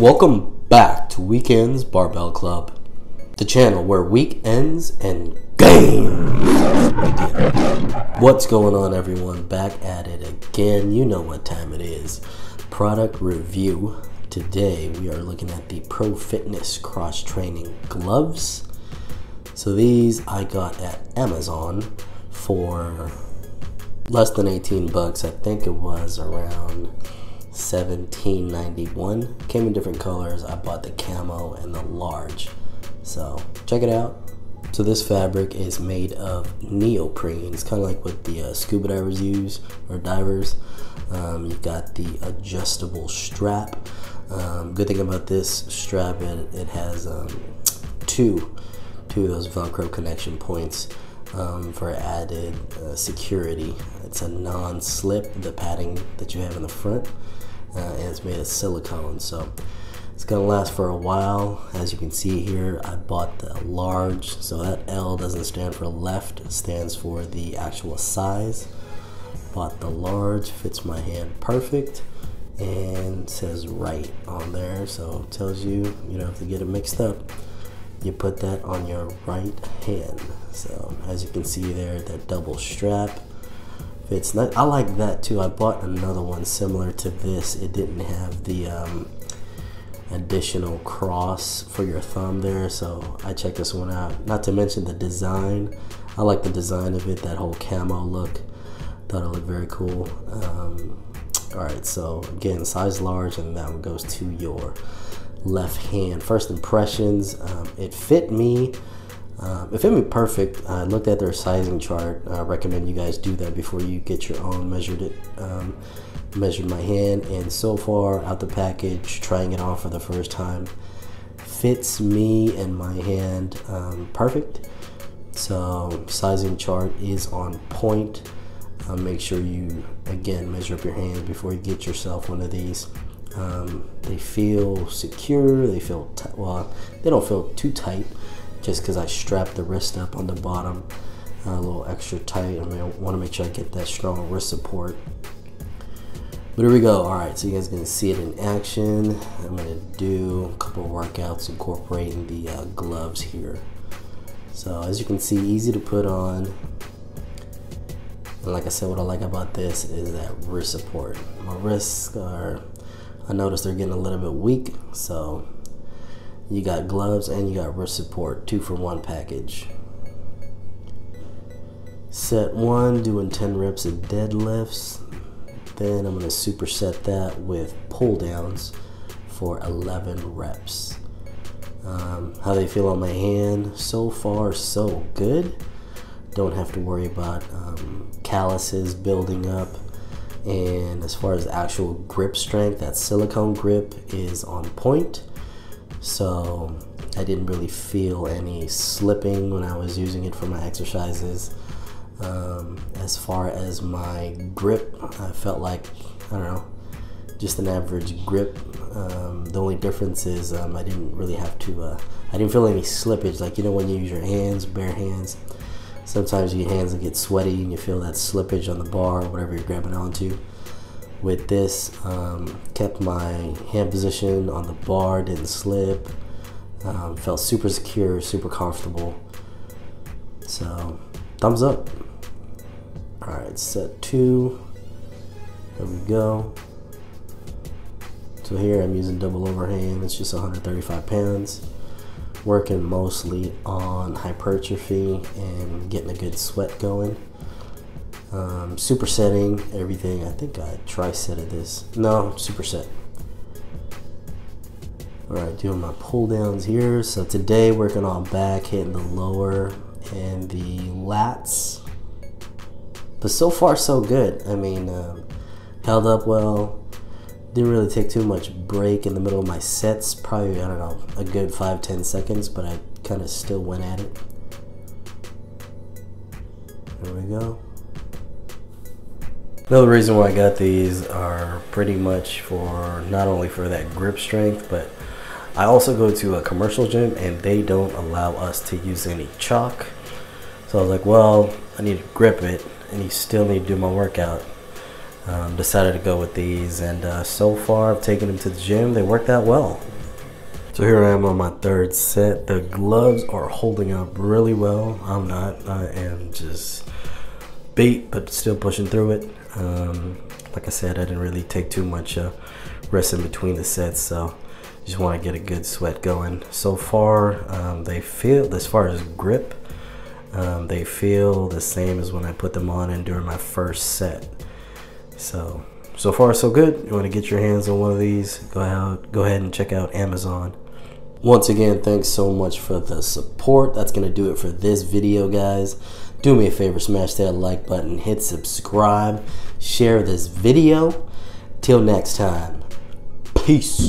Welcome back to Weak Endz Barbell Club, the channel where weekends and games begin. What's going on, everyone? Back at it again. You know what time it is. Product review. Today we are looking at the ProFitness Cross Training Gloves. So these I got at Amazon for less than 18 bucks. I think it was around 1791 came in different colors. I bought the camo and the large. So check it out. So this fabric is made of neoprene. It's kind of like what the uh, scuba divers use or divers. Um, you've got the adjustable strap. Um, good thing about this strap it, it has um, two two of those velcro connection points um, for added uh, security it's a non-slip the padding that you have in the front uh, and it's made of silicone. So it's gonna last for a while. As you can see here I bought the large so that L doesn't stand for left it stands for the actual size. Bought the large fits my hand perfect and says right on there. So it tells you you don't have to get it mixed up. You put that on your right hand. So as you can see there that double strap it's not I like that too. I bought another one similar to this. It didn't have the um, additional cross for your thumb there so I checked this one out. Not to mention the design. I like the design of it that whole camo look. Thought it looked very cool. Um, all right so again size large and that one goes to your left hand. First impressions um, it fit me um, it fit me perfect. I looked at their sizing chart. I recommend you guys do that before you get your own. Measured it, um, measured my hand, and so far out the package, trying it on for the first time, fits me and my hand um, perfect. So sizing chart is on point. Uh, make sure you again measure up your hand before you get yourself one of these. Um, they feel secure. They feel well. They don't feel too tight just because I strapped the wrist up on the bottom uh, a little extra tight. I mean, I want to make sure I get that strong wrist support. But here we go. All right, so you guys can see it in action. I'm gonna do a couple workouts incorporating the uh, gloves here. So as you can see, easy to put on. And like I said, what I like about this is that wrist support. My wrists are, I noticed they're getting a little bit weak, so you got gloves and you got wrist support, two for one package. Set one, doing 10 reps of deadlifts. Then I'm gonna superset that with pull downs for 11 reps. Um, how they feel on my hand? So far, so good. Don't have to worry about um, calluses building up. And as far as actual grip strength, that silicone grip is on point. So I didn't really feel any slipping when I was using it for my exercises. Um, as far as my grip, I felt like, I don't know, just an average grip. Um, the only difference is um, I didn't really have to, uh, I didn't feel any slippage. Like, you know, when you use your hands, bare hands, sometimes your hands will get sweaty and you feel that slippage on the bar or whatever you're grabbing onto with this um, kept my hand position on the bar didn't slip um, felt super secure super comfortable. So thumbs up. All right set two. There we go. So here I'm using double overhand. It's just 135 pounds. Working mostly on hypertrophy and getting a good sweat going um, supersetting everything. I think I tri-setted this. No, superset. Alright, doing my pull downs here. So today working on back, hitting the lower and the lats. But so far so good. I mean, um, held up well. Didn't really take too much break in the middle of my sets. Probably, I don't know, a good 5-10 seconds, but I kind of still went at it. There we go. Another reason why I got these are pretty much for not only for that grip strength, but I also go to a commercial gym and they don't allow us to use any chalk. So I was like, well, I need to grip it and you still need to do my workout. um, decided to go with these and uh, so far I've taken them to the gym. They worked out well. So here I am on my third set. The gloves are holding up really well. I'm not I am just beat but still pushing through it um, like I said I didn't really take too much uh, rest in between the sets so just want to get a good sweat going so far um, they feel as far as grip um, they feel the same as when I put them on and during my first set so, so far so good. You want to get your hands on one of these? Go ahead, go ahead and check out Amazon. Once again, thanks so much for the support. That's going to do it for this video, guys. Do me a favor, smash that like button, hit subscribe, share this video. Till next time, peace.